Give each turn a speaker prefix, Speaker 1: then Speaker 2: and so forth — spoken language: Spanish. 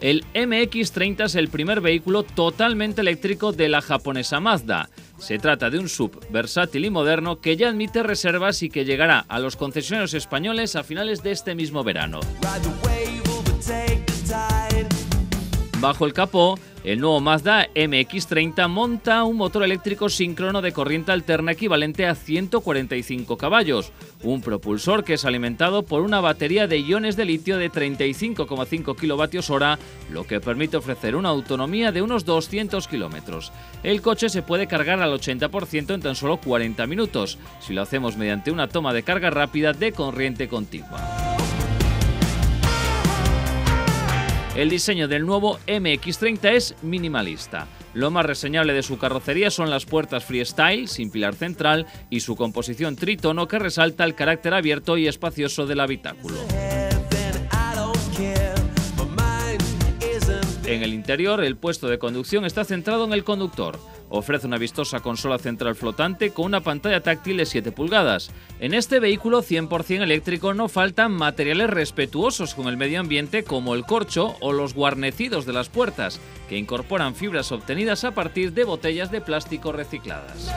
Speaker 1: El MX30 es el primer vehículo totalmente eléctrico de la japonesa Mazda. Se trata de un sub versátil y moderno que ya admite reservas y que llegará a los concesionarios españoles a finales de este mismo verano. Bajo el capó, el nuevo Mazda MX30 monta un motor eléctrico síncrono de corriente alterna equivalente a 145 caballos, un propulsor que es alimentado por una batería de iones de litio de 35,5 kWh, lo que permite ofrecer una autonomía de unos 200 kilómetros. El coche se puede cargar al 80% en tan solo 40 minutos, si lo hacemos mediante una toma de carga rápida de corriente continua. El diseño del nuevo MX30 es minimalista. Lo más reseñable de su carrocería son las puertas freestyle sin pilar central y su composición tritono que resalta el carácter abierto y espacioso del habitáculo. En el interior, el puesto de conducción está centrado en el conductor. Ofrece una vistosa consola central flotante con una pantalla táctil de 7 pulgadas. En este vehículo 100% eléctrico no faltan materiales respetuosos con el medio ambiente como el corcho o los guarnecidos de las puertas, que incorporan fibras obtenidas a partir de botellas de plástico recicladas.